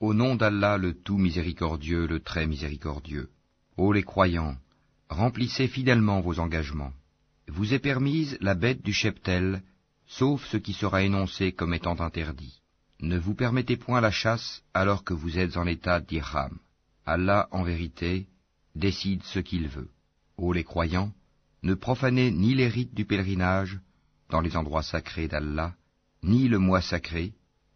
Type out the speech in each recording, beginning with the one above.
Au nom d'Allah le tout miséricordieux, le très miséricordieux. Ô les croyants, remplissez fidèlement vos engagements. Vous est permise la bête du cheptel, sauf ce qui sera énoncé comme étant interdit. Ne vous permettez point la chasse alors que vous êtes en état d'Irham. Allah, en vérité, décide ce qu'il veut. Ô les croyants, ne profanez ni les rites du pèlerinage dans les endroits sacrés d'Allah, ni le mois sacré,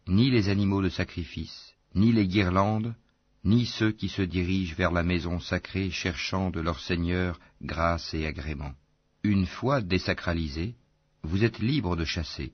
ni les animaux de sacrifice, ni les guirlandes, ni ceux qui se dirigent vers la maison sacrée cherchant de leur Seigneur grâce et agrément. Une fois désacralisés, vous êtes libres de chasser,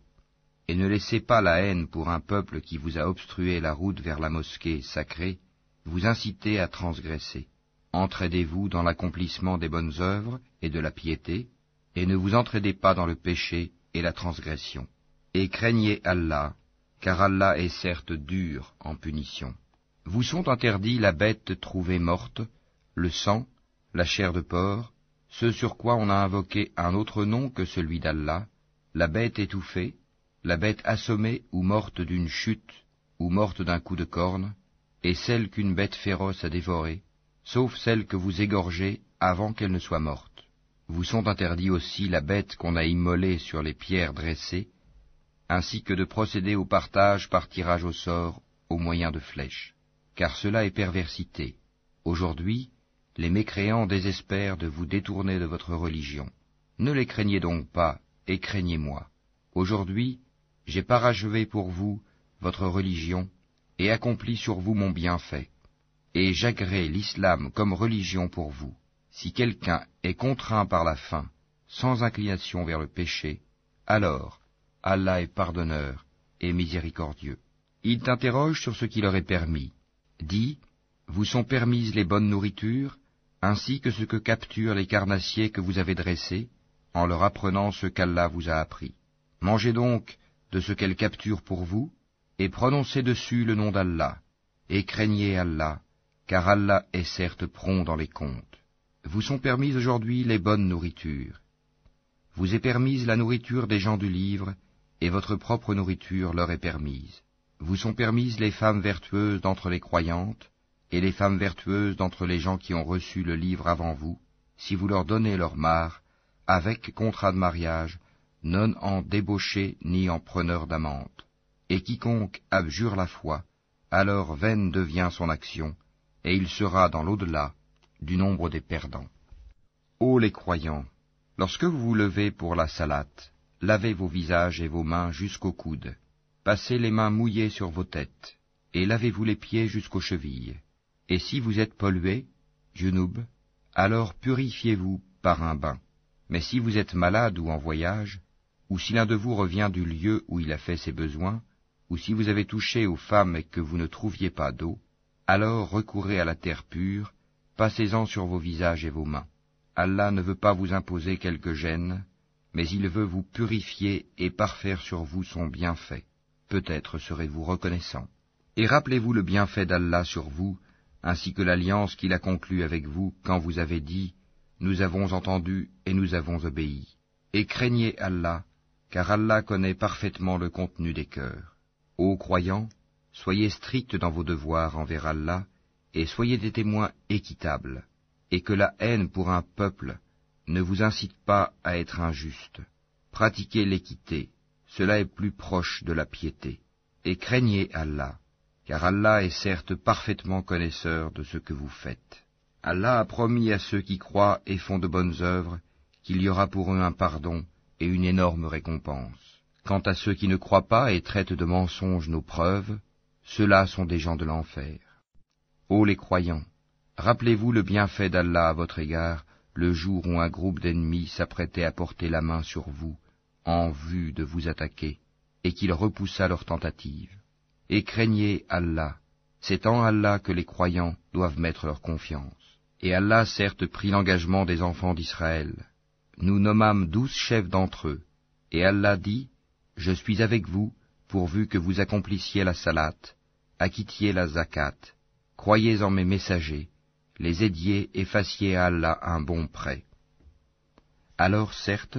et ne laissez pas la haine pour un peuple qui vous a obstrué la route vers la mosquée sacrée, vous inciter à transgresser. Entraidez-vous dans l'accomplissement des bonnes œuvres et de la piété, et ne vous entraidez pas dans le péché et la transgression. Et craignez Allah, car Allah est certes dur en punition. Vous sont interdits la bête trouvée morte, le sang, la chair de porc, ce sur quoi on a invoqué un autre nom que celui d'Allah, la bête étouffée, la bête assommée ou morte d'une chute, ou morte d'un coup de corne, et celle qu'une bête féroce a dévorée, sauf celle que vous égorgez avant qu'elle ne soit morte. Vous sont interdits aussi la bête qu'on a immolée sur les pierres dressées, ainsi que de procéder au partage par tirage au sort au moyen de flèches, car cela est perversité. Aujourd'hui, les mécréants désespèrent de vous détourner de votre religion. Ne les craignez donc pas, et craignez-moi. Aujourd'hui, j'ai parachevé pour vous votre religion, et accompli sur vous mon bienfait, et j'agrée l'islam comme religion pour vous. Si quelqu'un est contraint par la faim, sans inclination vers le péché, alors Allah est pardonneur et miséricordieux. Il t'interroge sur ce qui leur est permis. Dis, vous sont permises les bonnes nourritures, ainsi que ce que capturent les carnassiers que vous avez dressés, en leur apprenant ce qu'Allah vous a appris. Mangez donc de ce qu'elles capturent pour vous, et prononcez dessus le nom d'Allah, et craignez Allah, car Allah est certes prompt dans les comptes. Vous sont permises aujourd'hui les bonnes nourritures. Vous est permise la nourriture des gens du livre, et votre propre nourriture leur est permise. Vous sont permises les femmes vertueuses d'entre les croyantes, et les femmes vertueuses d'entre les gens qui ont reçu le livre avant vous, si vous leur donnez leur mare, avec contrat de mariage, non en débauché ni en preneur d'amante. Et quiconque abjure la foi, alors vaine devient son action, et il sera dans l'au-delà du nombre des perdants. Ô les croyants, lorsque vous vous levez pour la salate, lavez vos visages et vos mains jusqu'aux coudes, passez les mains mouillées sur vos têtes, et lavez-vous les pieds jusqu'aux chevilles. Et si vous êtes pollué, junub, alors purifiez-vous par un bain. Mais si vous êtes malade ou en voyage, ou si l'un de vous revient du lieu où il a fait ses besoins, ou si vous avez touché aux femmes et que vous ne trouviez pas d'eau, alors recourez à la terre pure, passez-en sur vos visages et vos mains. Allah ne veut pas vous imposer quelque gêne, mais il veut vous purifier et parfaire sur vous son bienfait. Peut-être serez-vous reconnaissant. Et rappelez-vous le bienfait d'Allah sur vous, ainsi que l'alliance qu'il a conclue avec vous quand vous avez dit Nous avons entendu et nous avons obéi. Et craignez Allah, car Allah connaît parfaitement le contenu des cœurs. Ô croyants, soyez stricts dans vos devoirs envers Allah, et soyez des témoins équitables, et que la haine pour un peuple ne vous incite pas à être injuste. Pratiquez l'équité, cela est plus proche de la piété. Et craignez Allah, car Allah est certes parfaitement connaisseur de ce que vous faites. Allah a promis à ceux qui croient et font de bonnes œuvres qu'il y aura pour eux un pardon et une énorme récompense. Quant à ceux qui ne croient pas et traitent de mensonges nos preuves, ceux-là sont des gens de l'enfer. Ô les croyants, rappelez-vous le bienfait d'Allah à votre égard, le jour où un groupe d'ennemis s'apprêtait à porter la main sur vous, en vue de vous attaquer, et qu'il repoussa leur tentative. Et craignez Allah, c'est en Allah que les croyants doivent mettre leur confiance. Et Allah certes prit l'engagement des enfants d'Israël. Nous nommâmes douze chefs d'entre eux, et Allah dit, Je suis avec vous, pourvu que vous accomplissiez la salat, acquittiez la zakat, croyez en mes messagers, les aidiez et fassiez à Allah un bon prêt. Alors certes,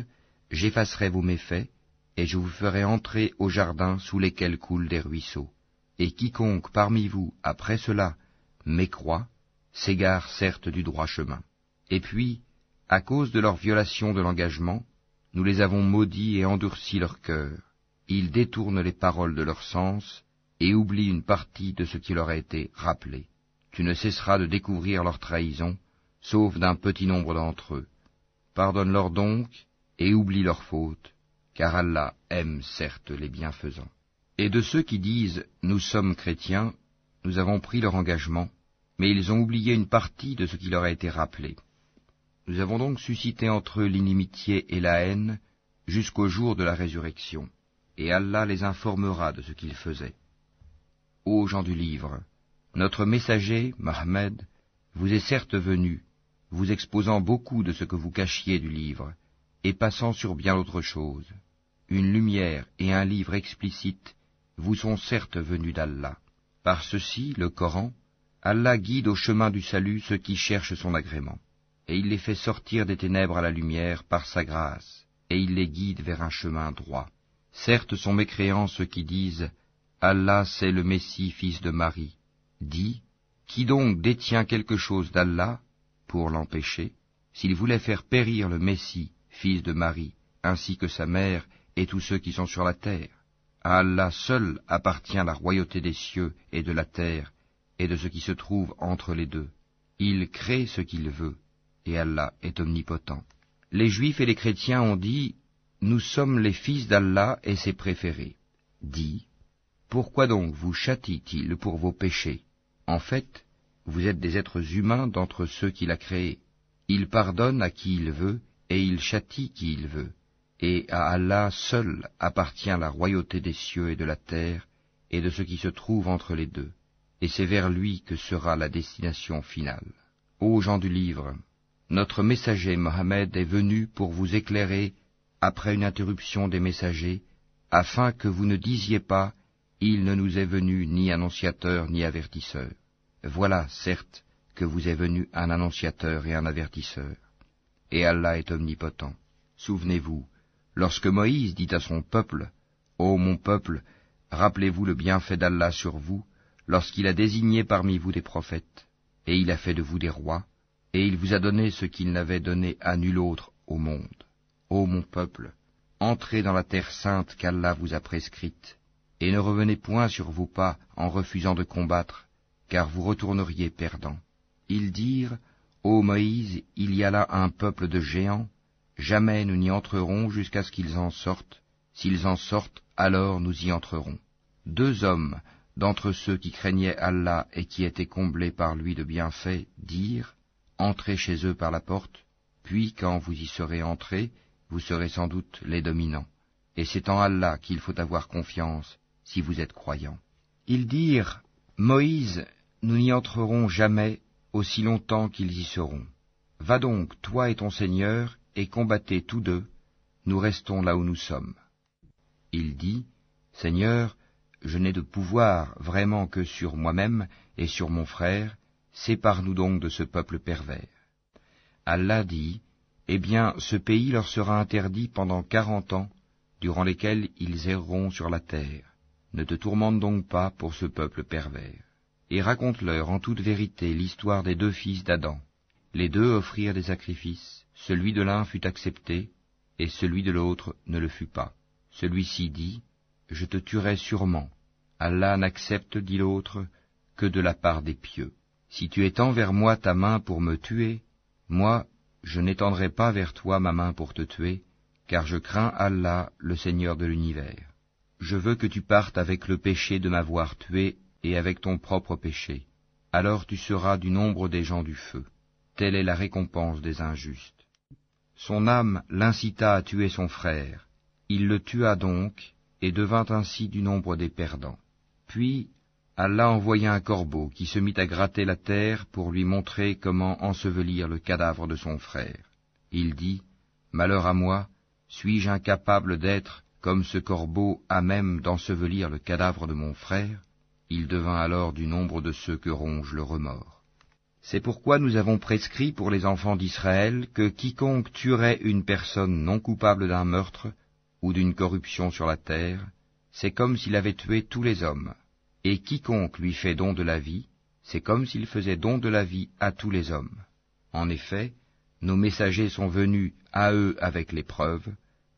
j'effacerai vos méfaits, et je vous ferai entrer au jardin sous lesquels coulent des ruisseaux, Et quiconque parmi vous, après cela, mécroit, s'égare certes du droit chemin. Et puis, à cause de leur violation de l'engagement, nous les avons maudits et endurci leur cœur. Ils détournent les paroles de leur sens et oublient une partie de ce qui leur a été rappelé. Tu ne cesseras de découvrir leur trahison, sauf d'un petit nombre d'entre eux. Pardonne-leur donc et oublie leurs fautes, car Allah aime certes les bienfaisants. Et de ceux qui disent Nous sommes chrétiens, nous avons pris leur engagement, mais ils ont oublié une partie de ce qui leur a été rappelé. Nous avons donc suscité entre eux l'inimitié et la haine jusqu'au jour de la résurrection, et Allah les informera de ce qu'ils faisaient. Ô gens du livre, notre messager, Mohammed, vous est certes venu, vous exposant beaucoup de ce que vous cachiez du livre, et passant sur bien autre chose. Une lumière et un livre explicite vous sont certes venus d'Allah. Par ceci, le Coran, Allah guide au chemin du salut ceux qui cherchent son agrément, et il les fait sortir des ténèbres à la lumière par sa grâce, et il les guide vers un chemin droit. Certes sont mécréants ceux qui disent Allah c'est le Messie fils de Marie. Dit, qui donc détient quelque chose d'Allah pour l'empêcher S'il voulait faire périr le Messie, fils de Marie, ainsi que sa mère et tous ceux qui sont sur la terre. À Allah seul appartient la royauté des cieux et de la terre, et de ce qui se trouve entre les deux. Il crée ce qu'il veut, et Allah est omnipotent. Les Juifs et les chrétiens ont dit, Nous sommes les fils d'Allah et ses préférés. Dit, Pourquoi donc vous châtie-t-il pour vos péchés? En fait, vous êtes des êtres humains d'entre ceux qu'il a créés. Il pardonne à qui il veut, et il châtie qui il veut. Et à Allah seul appartient la royauté des cieux et de la terre, et de ce qui se trouve entre les deux et c'est vers lui que sera la destination finale. Ô gens du livre, notre messager Mohammed est venu pour vous éclairer après une interruption des messagers, afin que vous ne disiez pas Il ne nous est venu ni annonciateur ni avertisseur. Voilà, certes, que vous est venu un annonciateur et un avertisseur. Et Allah est omnipotent. Souvenez-vous, lorsque Moïse dit à son peuple, Ô mon peuple, rappelez-vous le bienfait d'Allah sur vous, lorsqu'il a désigné parmi vous des prophètes, et il a fait de vous des rois, et il vous a donné ce qu'il n'avait donné à nul autre au monde. Ô mon peuple, entrez dans la terre sainte qu'Allah vous a prescrite, et ne revenez point sur vos pas en refusant de combattre, car vous retourneriez perdant. Ils dirent, Ô Moïse, il y a là un peuple de géants, jamais nous n'y entrerons jusqu'à ce qu'ils en sortent, s'ils en sortent, alors nous y entrerons. Deux hommes d'entre ceux qui craignaient Allah et qui étaient comblés par lui de bienfaits, dirent, Entrez chez eux par la porte, puis quand vous y serez entrés, vous serez sans doute les dominants. Et c'est en Allah qu'il faut avoir confiance, si vous êtes croyants. Ils dirent, Moïse, nous n'y entrerons jamais aussi longtemps qu'ils y seront. Va donc, toi et ton Seigneur, et combattez tous deux, nous restons là où nous sommes. Il dit, Seigneur, je n'ai de pouvoir vraiment que sur moi-même et sur mon frère, sépare-nous donc de ce peuple pervers. Allah dit, Eh bien, ce pays leur sera interdit pendant quarante ans, durant lesquels ils erreront sur la terre. Ne te tourmente donc pas pour ce peuple pervers. Et raconte-leur en toute vérité l'histoire des deux fils d'Adam. Les deux offrirent des sacrifices, celui de l'un fut accepté, et celui de l'autre ne le fut pas. Celui-ci dit, je te tuerai sûrement. Allah n'accepte, dit l'autre, que de la part des pieux. Si tu étends vers moi ta main pour me tuer, moi, je n'étendrai pas vers toi ma main pour te tuer, car je crains Allah, le Seigneur de l'univers. Je veux que tu partes avec le péché de m'avoir tué et avec ton propre péché. Alors tu seras du nombre des gens du feu. Telle est la récompense des injustes. Son âme l'incita à tuer son frère. Il le tua donc, et devint ainsi du nombre des perdants. Puis Allah envoya un corbeau qui se mit à gratter la terre pour lui montrer comment ensevelir le cadavre de son frère. Il dit, Malheur à moi, suis-je incapable d'être comme ce corbeau à même d'ensevelir le cadavre de mon frère? Il devint alors du nombre de ceux que ronge le remords. C'est pourquoi nous avons prescrit pour les enfants d'Israël que quiconque tuerait une personne non coupable d'un meurtre ou d'une corruption sur la terre, c'est comme s'il avait tué tous les hommes. Et quiconque lui fait don de la vie, c'est comme s'il faisait don de la vie à tous les hommes. En effet, nos messagers sont venus à eux avec l'épreuve,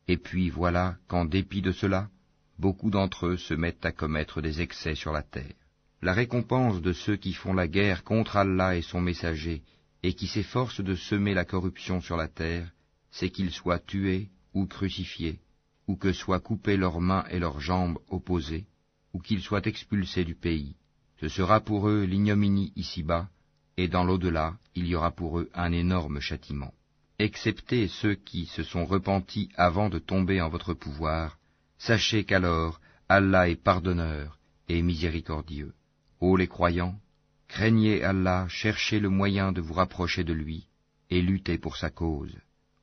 et puis voilà qu'en dépit de cela, beaucoup d'entre eux se mettent à commettre des excès sur la terre. La récompense de ceux qui font la guerre contre Allah et son messager, et qui s'efforcent de semer la corruption sur la terre, c'est qu'ils soient tués ou crucifiés, ou que soient coupées leurs mains et leurs jambes opposées, ou qu'ils soient expulsés du pays. Ce sera pour eux l'ignominie ici-bas, et dans l'au-delà, il y aura pour eux un énorme châtiment. Excepté ceux qui se sont repentis avant de tomber en votre pouvoir, sachez qu'alors Allah est pardonneur et miséricordieux. Ô les croyants, craignez Allah, cherchez le moyen de vous rapprocher de lui, et luttez pour sa cause.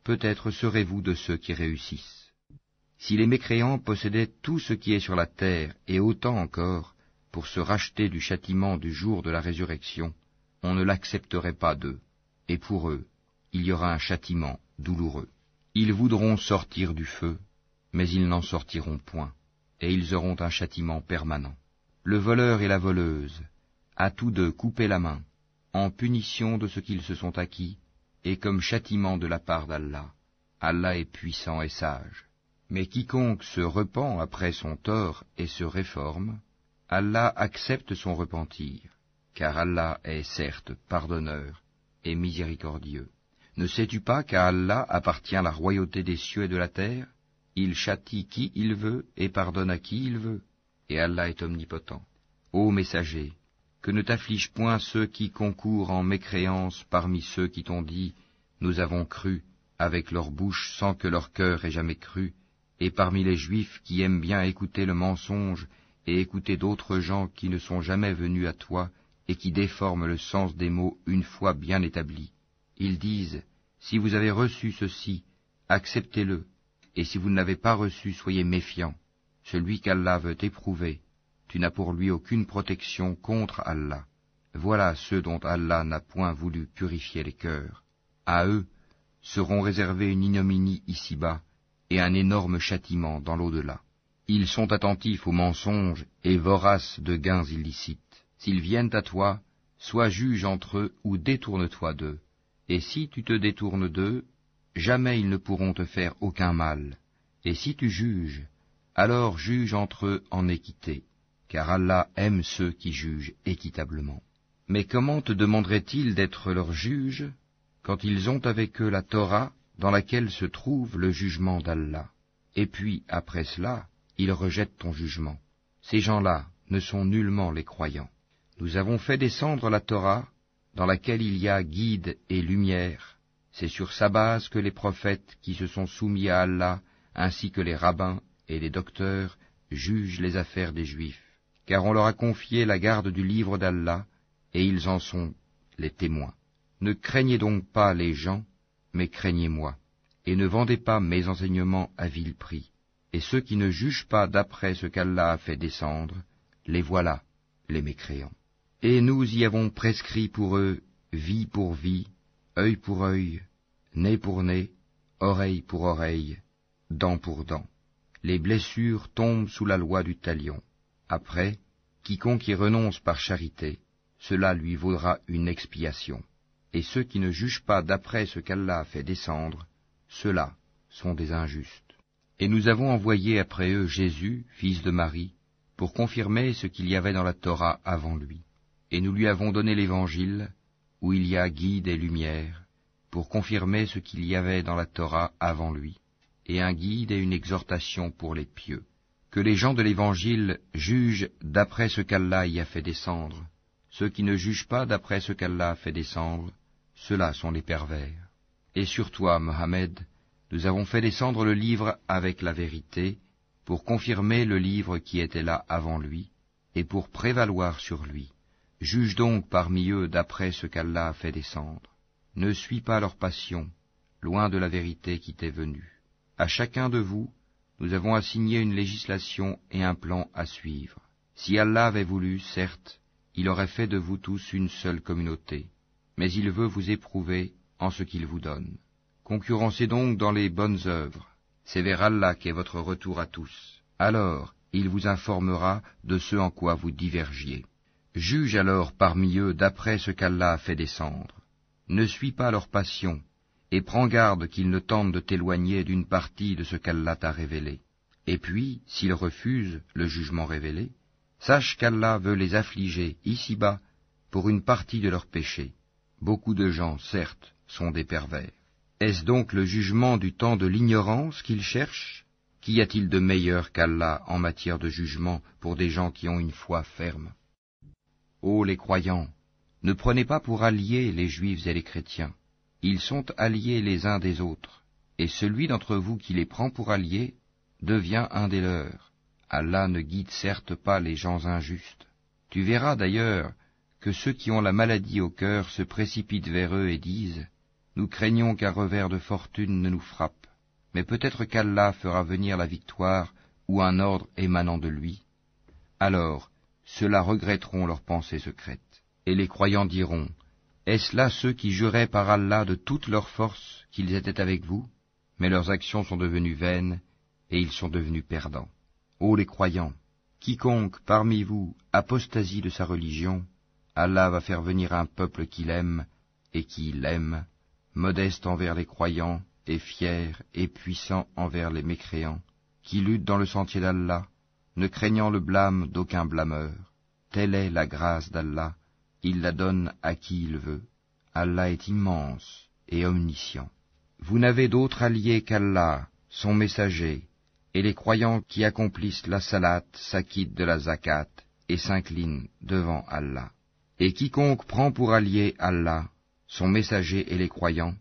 Peut-être serez-vous de ceux qui réussissent. Si les mécréants possédaient tout ce qui est sur la terre, et autant encore, pour se racheter du châtiment du jour de la résurrection, on ne l'accepterait pas d'eux, et pour eux, il y aura un châtiment douloureux. Ils voudront sortir du feu, mais ils n'en sortiront point, et ils auront un châtiment permanent. Le voleur et la voleuse, à tous deux couper la main, en punition de ce qu'ils se sont acquis, et comme châtiment de la part d'Allah. Allah est puissant et sage. Mais quiconque se repent après son tort et se réforme, Allah accepte son repentir, car Allah est certes pardonneur et miséricordieux. Ne sais-tu pas qu'à Allah appartient la royauté des cieux et de la terre? Il châtie qui il veut et pardonne à qui il veut, et Allah est omnipotent. Ô messager, que ne t'afflige point ceux qui concourent en mécréance parmi ceux qui t'ont dit Nous avons cru, avec leur bouche sans que leur cœur ait jamais cru, et parmi les Juifs qui aiment bien écouter le mensonge et écouter d'autres gens qui ne sont jamais venus à toi et qui déforment le sens des mots une fois bien établis. Ils disent, si vous avez reçu ceci, acceptez-le, et si vous ne l'avez pas reçu, soyez méfiants. Celui qu'Allah veut éprouver, tu n'as pour lui aucune protection contre Allah. Voilà ceux dont Allah n'a point voulu purifier les cœurs. À eux seront réservés une ignominie ici-bas et un énorme châtiment dans l'au-delà. Ils sont attentifs aux mensonges et voraces de gains illicites. S'ils viennent à toi, sois juge entre eux ou détourne-toi d'eux. Et si tu te détournes d'eux, jamais ils ne pourront te faire aucun mal. Et si tu juges, alors juge entre eux en équité, car Allah aime ceux qui jugent équitablement. Mais comment te demanderait-il d'être leur juge quand ils ont avec eux la Torah dans laquelle se trouve le jugement d'Allah? Et puis, après cela, ils rejettent ton jugement. Ces gens-là ne sont nullement les croyants. Nous avons fait descendre la Torah, dans laquelle il y a guide et lumière. C'est sur sa base que les prophètes qui se sont soumis à Allah, ainsi que les rabbins et les docteurs, jugent les affaires des Juifs, car on leur a confié la garde du livre d'Allah, et ils en sont les témoins. Ne craignez donc pas les gens, mais craignez-moi, et ne vendez pas mes enseignements à vil prix et ceux qui ne jugent pas d'après ce qu'Allah a fait descendre, les voilà, les mécréants. Et nous y avons prescrit pour eux vie pour vie, œil pour œil, nez pour nez, oreille pour oreille, dent pour dent. Les blessures tombent sous la loi du talion. Après, quiconque y renonce par charité, cela lui vaudra une expiation. Et ceux qui ne jugent pas d'après ce qu'Allah a fait descendre, ceux-là sont des injustes. Et nous avons envoyé après eux Jésus, fils de Marie, pour confirmer ce qu'il y avait dans la Torah avant lui. Et nous lui avons donné l'Évangile, où il y a guide et lumière, pour confirmer ce qu'il y avait dans la Torah avant lui, et un guide et une exhortation pour les pieux. Que les gens de l'Évangile jugent d'après ce qu'Allah y a fait descendre. Ceux qui ne jugent pas d'après ce qu'Allah a fait descendre, ceux-là sont les pervers. Et sur toi, Mohammed, nous avons fait descendre le livre avec la vérité, pour confirmer le livre qui était là avant lui, et pour prévaloir sur lui. Juge donc parmi eux d'après ce qu'Allah a fait descendre. Ne suis pas leur passion, loin de la vérité qui t'est venue. À chacun de vous, nous avons assigné une législation et un plan à suivre. Si Allah avait voulu, certes, il aurait fait de vous tous une seule communauté, mais il veut vous éprouver en ce qu'il vous donne. Concurrencez donc dans les bonnes œuvres. C'est vers Allah qu'est votre retour à tous. Alors, il vous informera de ce en quoi vous divergiez. Juge alors parmi eux d'après ce qu'Allah a fait descendre. Ne suis pas leur passion, et prends garde qu'ils ne tentent de t'éloigner d'une partie de ce qu'Allah t'a révélé. Et puis, s'ils refusent le jugement révélé, sache qu'Allah veut les affliger ici-bas pour une partie de leurs péchés. Beaucoup de gens, certes, sont des pervers. Est-ce donc le jugement du temps de l'ignorance qu'ils cherchent? Qu'y a-t-il de meilleur qu'Allah en matière de jugement pour des gens qui ont une foi ferme? Ô les croyants, ne prenez pas pour alliés les juifs et les chrétiens. Ils sont alliés les uns des autres, et celui d'entre vous qui les prend pour alliés devient un des leurs. Allah ne guide certes pas les gens injustes. Tu verras d'ailleurs que ceux qui ont la maladie au cœur se précipitent vers eux et disent Nous craignons qu'un revers de fortune ne nous frappe, mais peut-être qu'Allah fera venir la victoire ou un ordre émanant de lui. Alors, ceux-là regretteront leurs pensées secrètes. Et les croyants diront Est-ce là ceux qui juraient par Allah de toute leur force qu'ils étaient avec vous? Mais leurs actions sont devenues vaines, et ils sont devenus perdants. Ô les croyants, quiconque parmi vous apostasie de sa religion, Allah va faire venir un peuple qu'il aime et qui l'aime, modeste envers les croyants et fier et puissant envers les mécréants, qui lutte dans le sentier d'Allah, ne craignant le blâme d'aucun blâmeur. Telle est la grâce d'Allah, il la donne à qui il veut. Allah est immense et omniscient. Vous n'avez d'autre allié qu'Allah, son messager, et les croyants qui accomplissent la salat s'acquittent de la zakat et s'inclinent devant Allah. Et quiconque prend pour allié Allah, son messager et les croyants,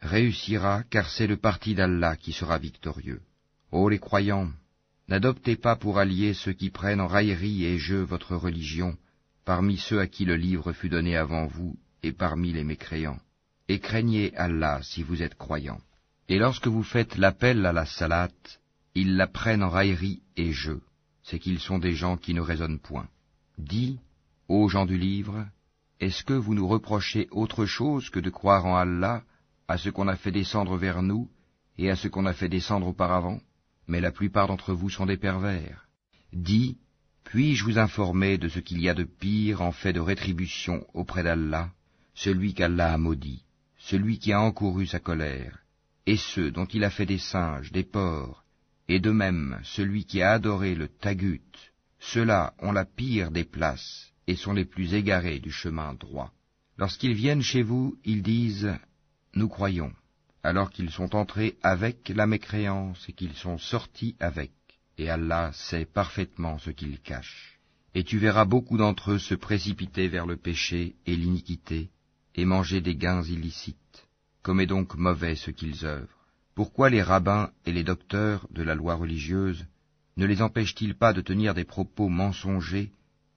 réussira car c'est le parti d'Allah qui sera victorieux. Ô les croyants, n'adoptez pas pour alliés ceux qui prennent en raillerie et jeu votre religion, parmi ceux à qui le livre fut donné avant vous et parmi les mécréants. Et craignez Allah si vous êtes croyants. Et lorsque vous faites l'appel à la salat, ils la prennent en raillerie et jeu, c'est qu'ils sont des gens qui ne raisonnent point. Dis, ô gens du livre, est-ce que vous nous reprochez autre chose que de croire en Allah, à ce qu'on a fait descendre vers nous, et à ce qu'on a fait descendre auparavant? Mais la plupart d'entre vous sont des pervers. Dis, puis-je vous informer de ce qu'il y a de pire en fait de rétribution auprès d'Allah, celui qu'Allah a maudit, celui qui a encouru sa colère, et ceux dont il a fait des singes, des porcs, et de même celui qui a adoré le tagut, ceux-là ont la pire des places et sont les plus égarés du chemin droit. Lorsqu'ils viennent chez vous, ils disent Nous croyons, alors qu'ils sont entrés avec la mécréance et qu'ils sont sortis avec, et Allah sait parfaitement ce qu'ils cachent. Et tu verras beaucoup d'entre eux se précipiter vers le péché et l'iniquité, et manger des gains illicites, comme est donc mauvais ce qu'ils œuvrent. Pourquoi les rabbins et les docteurs de la loi religieuse ne les empêchent-ils pas de tenir des propos mensongers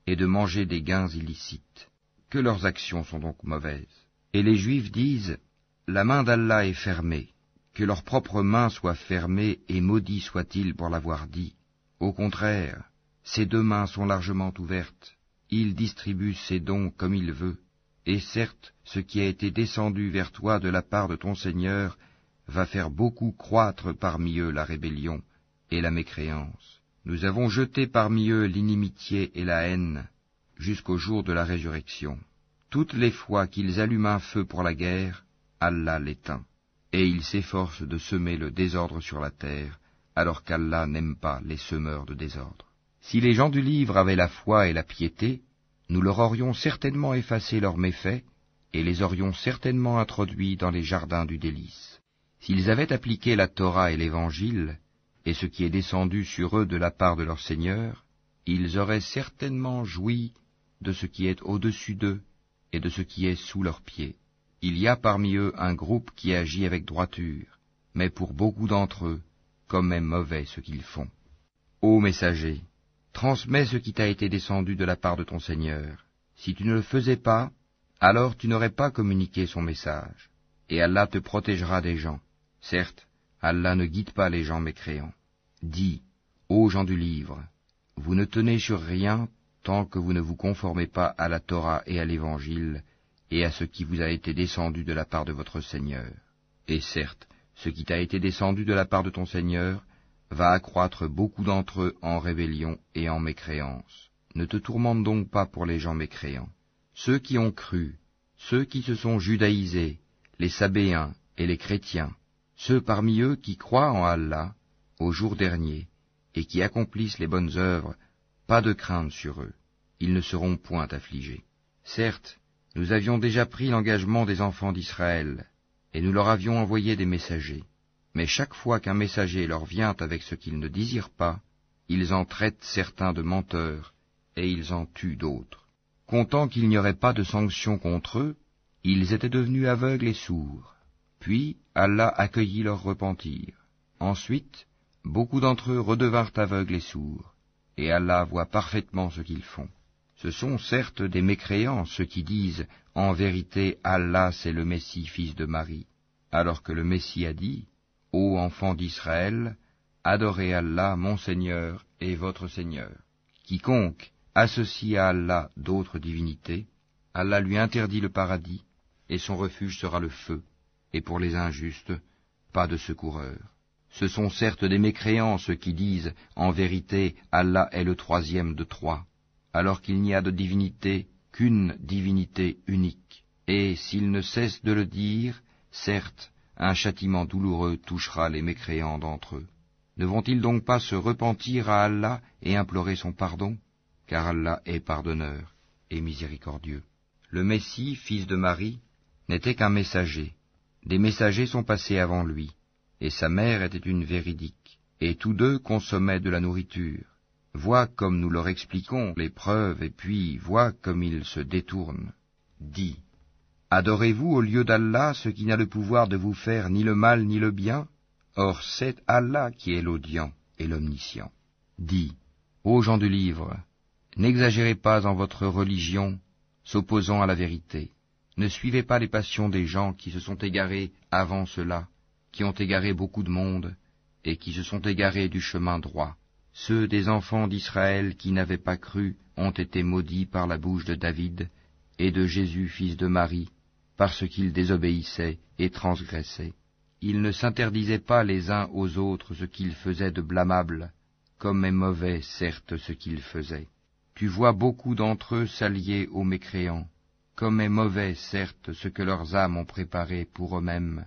et de manger des gains illicites? Que leurs actions sont donc mauvaises. Et les Juifs disent, La main d'Allah est fermée, que leur propre main soit fermée et maudit soit-il pour l'avoir dit. Au contraire, ses deux mains sont largement ouvertes, il distribue ses dons comme il veut, et certes, ce qui a été descendu vers toi de la part de ton Seigneur va faire beaucoup croître parmi eux la rébellion et la mécréance. Nous avons jeté parmi eux l'inimitié et la haine jusqu'au jour de la résurrection. Toutes les fois qu'ils allument un feu pour la guerre, Allah l'éteint, et ils s'efforcent de semer le désordre sur la terre, alors qu'Allah n'aime pas les semeurs de désordre. Si les gens du livre avaient la foi et la piété, nous leur aurions certainement effacé leurs méfaits, et les aurions certainement introduits dans les jardins du délice. S'ils avaient appliqué la Torah et l'Évangile, et ce qui est descendu sur eux de la part de leur Seigneur, ils auraient certainement joui de ce qui est au-dessus d'eux et de ce qui est sous leurs pieds. Il y a parmi eux un groupe qui agit avec droiture, mais pour beaucoup d'entre eux, comme est mauvais ce qu'ils font. Ô messager, transmets ce qui t'a été descendu de la part de ton Seigneur. Si tu ne le faisais pas, alors tu n'aurais pas communiqué son message, et Allah te protégera des gens. Certes, Allah ne guide pas les gens mécréants. Dis, ô gens du livre, vous ne tenez sur rien tant que vous ne vous conformez pas à la Torah et à l'Évangile, et à ce qui vous a été descendu de la part de votre Seigneur. Et certes, ce qui t'a été descendu de la part de ton Seigneur va accroître beaucoup d'entre eux en rébellion et en mécréance. Ne te tourmente donc pas pour les gens mécréants. Ceux qui ont cru, ceux qui se sont judaïsés, les Sabéens et les chrétiens, ceux parmi eux qui croient en Allah au jour dernier et qui accomplissent les bonnes œuvres, pas de crainte sur eux, ils ne seront point affligés. Certes, nous avions déjà pris l'engagement des enfants d'Israël, et nous leur avions envoyé des messagers. Mais chaque fois qu'un messager leur vient avec ce qu'ils ne désirent pas, ils en traitent certains de menteurs, et ils en tuent d'autres. Comptant qu'il n'y aurait pas de sanction contre eux, ils étaient devenus aveugles et sourds. Puis Allah accueillit leur repentir. Ensuite, beaucoup d'entre eux redevinrent aveugles et sourds, et Allah voit parfaitement ce qu'ils font. Ce sont certes des mécréants ceux qui disent En vérité Allah c'est le Messie fils de Marie, alors que le Messie a dit Ô enfants d'Israël, adorez Allah mon Seigneur et votre Seigneur. Quiconque associe à Allah d'autres divinités, Allah lui interdit le paradis, et son refuge sera le feu, et pour les injustes, pas de secoureur. Ce sont certes des mécréants ceux qui disent En vérité Allah est le troisième de trois alors qu'il n'y a de divinité qu'une divinité unique. Et s'ils ne cessent de le dire, certes, un châtiment douloureux touchera les mécréants d'entre eux. Ne vont-ils donc pas se repentir à Allah et implorer son pardon? Car Allah est pardonneur et miséricordieux. Le Messie, fils de Marie, n'était qu'un messager. Des messagers sont passés avant lui, et sa mère était une véridique, et tous deux consommaient de la nourriture. Vois comme nous leur expliquons les preuves, et puis vois comme ils se détournent. Dis, adorez-vous au lieu d'Allah ce qui n'a le pouvoir de vous faire ni le mal ni le bien? Or c'est Allah qui est l'audient et l'omniscient. Dis, ô gens du livre, n'exagérez pas en votre religion, s'opposant à la vérité. Ne suivez pas les passions des gens qui se sont égarés avant cela, qui ont égaré beaucoup de monde, et qui se sont égarés du chemin droit. Ceux des enfants d'Israël qui n'avaient pas cru ont été maudits par la bouche de David et de Jésus fils de Marie, parce qu'ils désobéissaient et transgressaient. Ils ne s'interdisaient pas les uns aux autres ce qu'ils faisaient de blâmable, comme est mauvais certes ce qu'ils faisaient. Tu vois beaucoup d'entre eux s'allier aux mécréants, comme est mauvais certes ce que leurs âmes ont préparé pour eux-mêmes,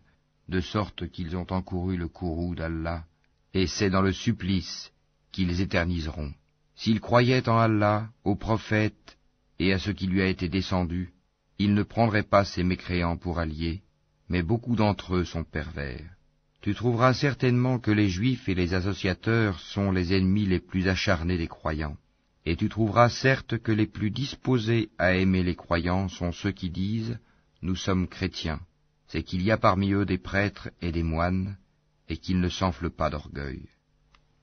de sorte qu'ils ont encouru le courroux d'Allah, et c'est dans le supplice qu'ils éterniseront. S'ils croyaient en Allah, au prophète et à ce qui lui a été descendu, ils ne prendraient pas ces mécréants pour alliés, mais beaucoup d'entre eux sont pervers. Tu trouveras certainement que les Juifs et les associateurs sont les ennemis les plus acharnés des croyants, et tu trouveras certes que les plus disposés à aimer les croyants sont ceux qui disent ⁇ Nous sommes chrétiens ⁇ c'est qu'il y a parmi eux des prêtres et des moines, et qu'ils ne s'enflent pas d'orgueil.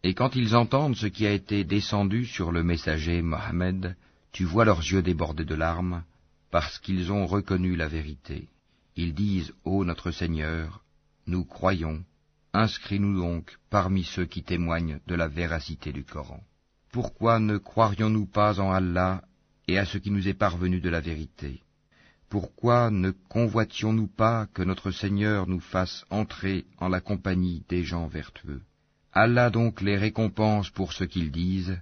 Et quand ils entendent ce qui a été descendu sur le messager Mohammed, tu vois leurs yeux débordés de larmes, parce qu'ils ont reconnu la vérité. Ils disent, Ô notre Seigneur, nous croyons, inscris-nous donc parmi ceux qui témoignent de la véracité du Coran. Pourquoi ne croirions-nous pas en Allah et à ce qui nous est parvenu de la vérité? Pourquoi ne convoitions-nous pas que notre Seigneur nous fasse entrer en la compagnie des gens vertueux? Allah donc les récompense pour ce qu'ils disent,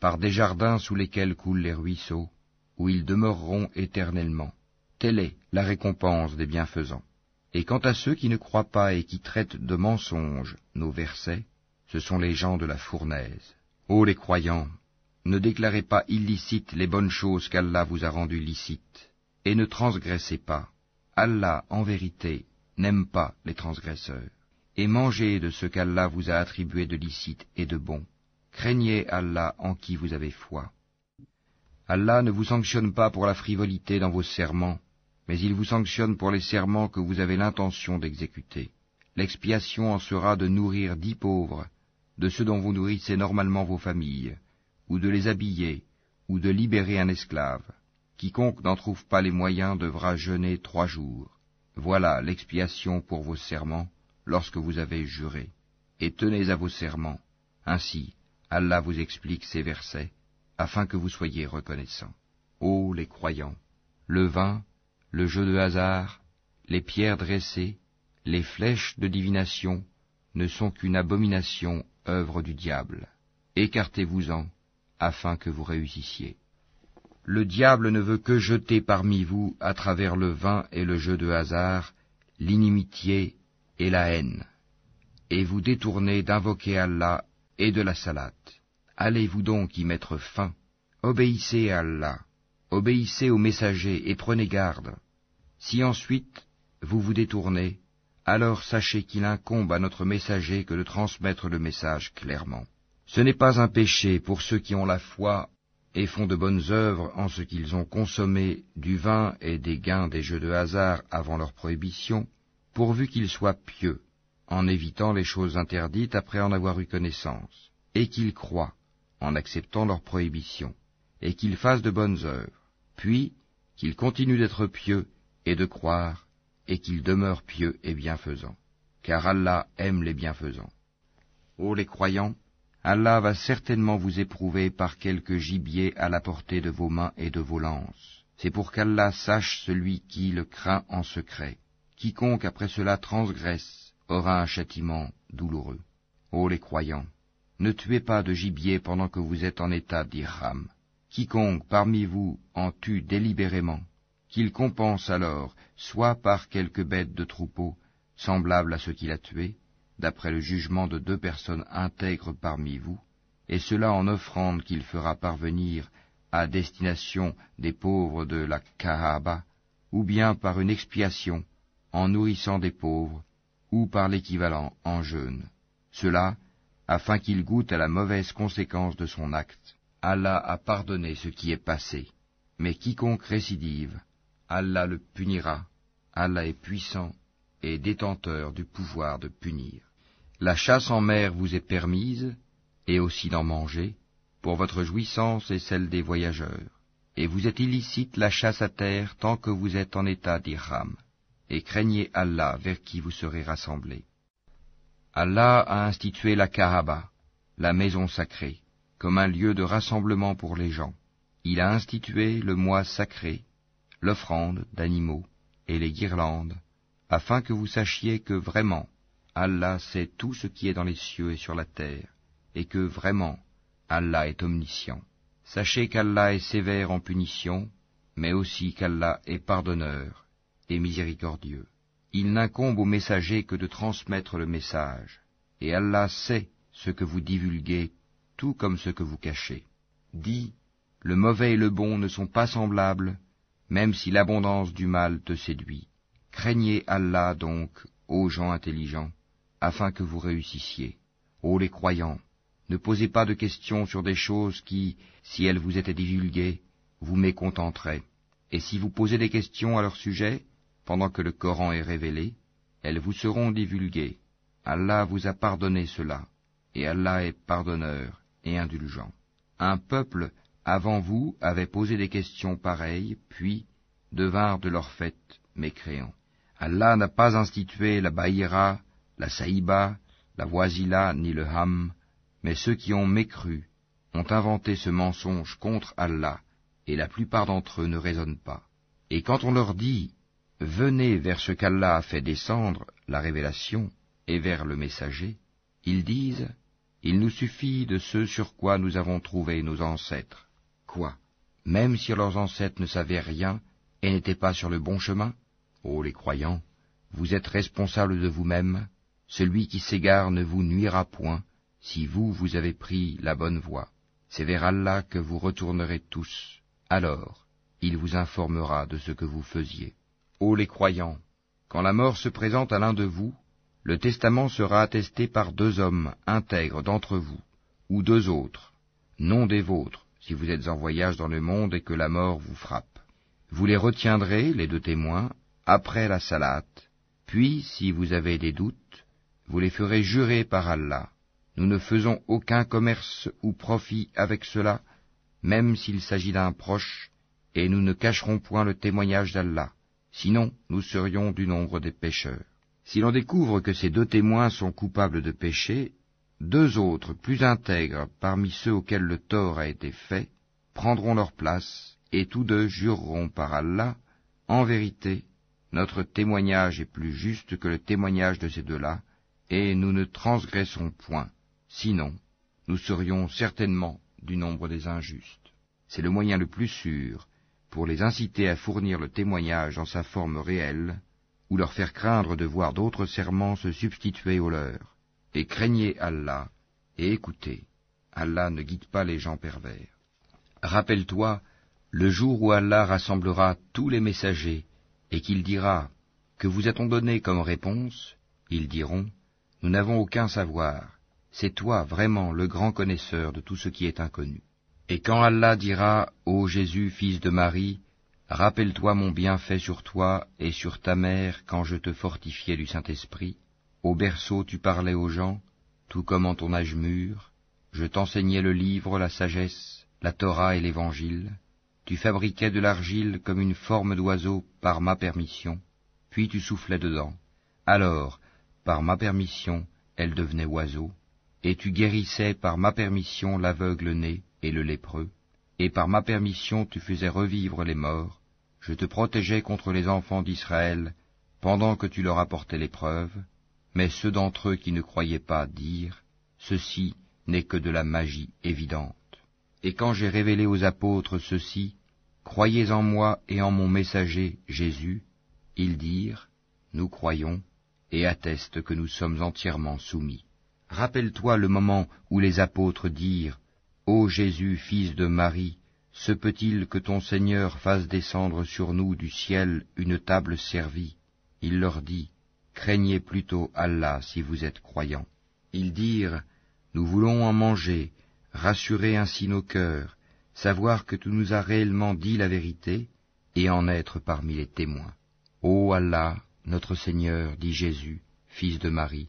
par des jardins sous lesquels coulent les ruisseaux, où ils demeureront éternellement. Telle est la récompense des bienfaisants. Et quant à ceux qui ne croient pas et qui traitent de mensonges nos versets, ce sont les gens de la fournaise. Ô les croyants, ne déclarez pas illicites les bonnes choses qu'Allah vous a rendues licites, et ne transgressez pas. Allah, en vérité, n'aime pas les transgresseurs et mangez de ce qu'Allah vous a attribué de licite et de bon. Craignez Allah en qui vous avez foi. Allah ne vous sanctionne pas pour la frivolité dans vos serments, mais il vous sanctionne pour les serments que vous avez l'intention d'exécuter. L'expiation en sera de nourrir dix pauvres, de ceux dont vous nourrissez normalement vos familles, ou de les habiller, ou de libérer un esclave. Quiconque n'en trouve pas les moyens devra jeûner trois jours. Voilà l'expiation pour vos serments, lorsque vous avez juré, et tenez à vos serments. Ainsi, Allah vous explique ces versets, afin que vous soyez reconnaissants. Ô les croyants, le vin, le jeu de hasard, les pierres dressées, les flèches de divination ne sont qu'une abomination œuvre du diable. Écartez-vous-en, afin que vous réussissiez. Le diable ne veut que jeter parmi vous, à travers le vin et le jeu de hasard, l'inimitié et la haine, et vous détourner d'invoquer Allah et de la salate. Allez-vous donc y mettre fin? Obéissez à Allah, obéissez aux messagers et prenez garde. Si ensuite vous vous détournez, alors sachez qu'il incombe à notre messager que de transmettre le message clairement. Ce n'est pas un péché pour ceux qui ont la foi et font de bonnes œuvres en ce qu'ils ont consommé du vin et des gains des jeux de hasard avant leur prohibition, pourvu qu'ils soient pieux, en évitant les choses interdites après en avoir eu connaissance, et qu'ils croient, en acceptant leur prohibition, et qu'ils fassent de bonnes œuvres, puis qu'ils continuent d'être pieux et de croire, et qu'ils demeurent pieux et bienfaisants, car Allah aime les bienfaisants. Ô les croyants, Allah va certainement vous éprouver par quelque gibier à la portée de vos mains et de vos lances. C'est pour qu'Allah sache celui qui le craint en secret. Quiconque après cela transgresse aura un châtiment douloureux. Ô les croyants, ne tuez pas de gibier pendant que vous êtes en état d'irham. Quiconque parmi vous en tue délibérément, qu'il compense alors soit par quelque bête de troupeau, semblable à ce qu'il a tué, d'après le jugement de deux personnes intègres parmi vous, et cela en offrande qu'il fera parvenir à destination des pauvres de la Kahaba, ou bien par une expiation en nourrissant des pauvres, ou par l'équivalent en jeûne. Cela, afin qu'il goûte à la mauvaise conséquence de son acte. Allah a pardonné ce qui est passé, mais quiconque récidive, Allah le punira, Allah est puissant et détenteur du pouvoir de punir. La chasse en mer vous est permise, et aussi d'en manger, pour votre jouissance et celle des voyageurs. Et vous êtes illicite la chasse à terre tant que vous êtes en état d'Irham, et craignez Allah vers qui vous serez rassemblés. Allah a institué la Kaaba, la maison sacrée, comme un lieu de rassemblement pour les gens. Il a institué le mois sacré, l'offrande d'animaux et les guirlandes, afin que vous sachiez que vraiment Allah sait tout ce qui est dans les cieux et sur la terre, et que vraiment Allah est omniscient. Sachez qu'Allah est sévère en punition, mais aussi qu'Allah est pardonneur et miséricordieux. Il n'incombe au messager que de transmettre le message, et Allah sait ce que vous divulguez, tout comme ce que vous cachez. Dis, le mauvais et le bon ne sont pas semblables, même si l'abondance du mal te séduit. Craignez Allah donc, ô gens intelligents, afin que vous réussissiez. Ô les croyants, ne posez pas de questions sur des choses qui, si elles vous étaient divulguées, vous mécontenteraient. Et si vous posez des questions à leur sujet, pendant que le Coran est révélé, elles vous seront divulguées. Allah vous a pardonné cela, et Allah est pardonneur et indulgent. Un peuple avant vous avait posé des questions pareilles, puis devinrent de leur fait mécréants. Allah n'a pas institué la Baïra la saïba, la voisila ni le ham, mais ceux qui ont mécru ont inventé ce mensonge contre Allah, et la plupart d'entre eux ne raisonnent pas. Et quand on leur dit Venez vers ce qu'Allah a fait descendre, la révélation, et vers le messager, ils disent Il nous suffit de ce sur quoi nous avons trouvé nos ancêtres. Quoi? Même si leurs ancêtres ne savaient rien et n'étaient pas sur le bon chemin? Ô les croyants, vous êtes responsables de vous-mêmes, celui qui s'égare ne vous nuira point, si vous, vous avez pris la bonne voie. C'est vers Allah que vous retournerez tous. Alors, il vous informera de ce que vous faisiez. Ô les croyants, quand la mort se présente à l'un de vous, le testament sera attesté par deux hommes intègres d'entre vous, ou deux autres, non des vôtres, si vous êtes en voyage dans le monde et que la mort vous frappe. Vous les retiendrez, les deux témoins, après la salate, puis, si vous avez des doutes, vous les ferez jurer par Allah. Nous ne faisons aucun commerce ou profit avec cela, même s'il s'agit d'un proche, et nous ne cacherons point le témoignage d'Allah, sinon nous serions du nombre des pécheurs. Si l'on découvre que ces deux témoins sont coupables de péché, deux autres plus intègres parmi ceux auxquels le tort a été fait prendront leur place, et tous deux jureront par Allah, en vérité, notre témoignage est plus juste que le témoignage de ces deux-là, et nous ne transgressons point, Sinon, nous serions certainement du nombre des injustes. C'est le moyen le plus sûr pour les inciter à fournir le témoignage en sa forme réelle, ou leur faire craindre de voir d'autres serments se substituer aux leurs. Et craignez Allah, et écoutez, Allah ne guide pas les gens pervers. Rappelle-toi le jour où Allah rassemblera tous les messagers, et qu'il dira, Que vous a-t-on donné comme réponse? Ils diront, Nous n'avons aucun savoir, c'est toi vraiment le grand connaisseur de tout ce qui est inconnu. Et quand Allah dira, Ô Jésus, fils de Marie, Rappelle-toi mon bienfait sur toi et sur ta mère quand je te fortifiais du Saint-Esprit, au berceau tu parlais aux gens, tout comme en ton âge mûr, je t'enseignais le livre, la sagesse, la Torah et l'Évangile, tu fabriquais de l'argile comme une forme d'oiseau par ma permission, puis tu soufflais dedans. Alors, par ma permission, elle devenait oiseau, et tu guérissais par ma permission l'aveugle né et le lépreux, et par ma permission tu faisais revivre les morts, je te protégeais contre les enfants d'Israël, pendant que tu leur apportais l'épreuve, mais ceux d'entre eux qui ne croyaient pas dirent, Ceci n'est que de la magie évidente. Et quand j'ai révélé aux apôtres ceci, Croyez en moi et en mon messager Jésus, ils dirent, Nous croyons, et attestent que nous sommes entièrement soumis. Rappelle-toi le moment où les apôtres dirent, Ô Jésus, fils de Marie, se peut-il que ton Seigneur fasse descendre sur nous du ciel une table servie? Il leur dit, Craignez plutôt Allah si vous êtes croyants. Ils dirent, Nous voulons en manger, rassurer ainsi nos cœurs, savoir que tu nous as réellement dit la vérité, et en être parmi les témoins. Ô Allah, notre Seigneur, dit Jésus, fils de Marie,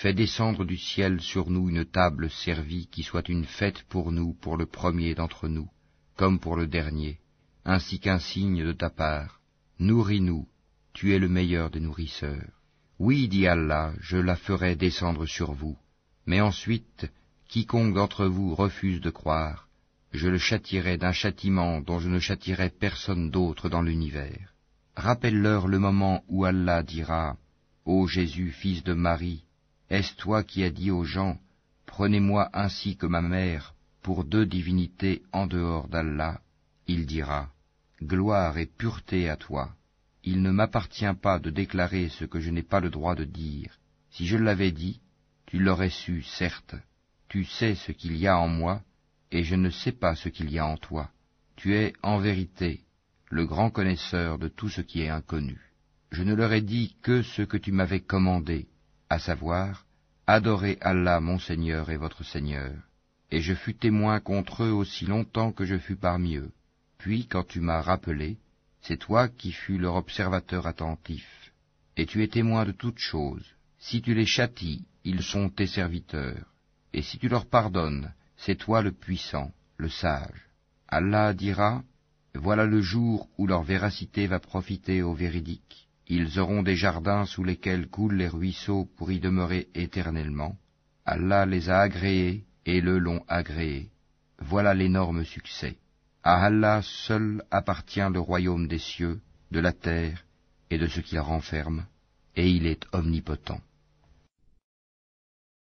fais descendre du ciel sur nous une table servie qui soit une fête pour nous, pour le premier d'entre nous, comme pour le dernier, ainsi qu'un signe de ta part. Nourris-nous, tu es le meilleur des nourrisseurs. Oui, dit Allah, je la ferai descendre sur vous. Mais ensuite, quiconque d'entre vous refuse de croire, je le châtierai d'un châtiment dont je ne châtierai personne d'autre dans l'univers. Rappelle-leur le moment où Allah dira, Ô Jésus, fils de Marie, est-ce toi qui as dit aux gens, Prenez-moi ainsi que ma mère pour deux divinités en dehors d'Allah? Il dira, Gloire et pureté à toi. Il ne m'appartient pas de déclarer ce que je n'ai pas le droit de dire. Si je l'avais dit, tu l'aurais su, certes. Tu sais ce qu'il y a en moi, et je ne sais pas ce qu'il y a en toi. Tu es, en vérité, le grand connaisseur de tout ce qui est inconnu. Je ne leur ai dit que ce que tu m'avais commandé, à savoir, adorez Allah mon Seigneur et votre Seigneur. Et je fus témoin contre eux aussi longtemps que je fus parmi eux. Puis, quand tu m'as rappelé, c'est toi qui fus leur observateur attentif. Et tu es témoin de toutes choses. Si tu les châties, ils sont tes serviteurs. Et si tu leur pardonnes, c'est toi le puissant, le sage. Allah dira, Voilà le jour où leur véracité va profiter aux véridiques. Ils auront des jardins sous lesquels coulent les ruisseaux pour y demeurer éternellement. Allah les a agréés et le l'ont agréé. Voilà l'énorme succès. À Allah seul appartient le royaume des cieux, de la terre et de ce qu'il renferme, et il est omnipotent.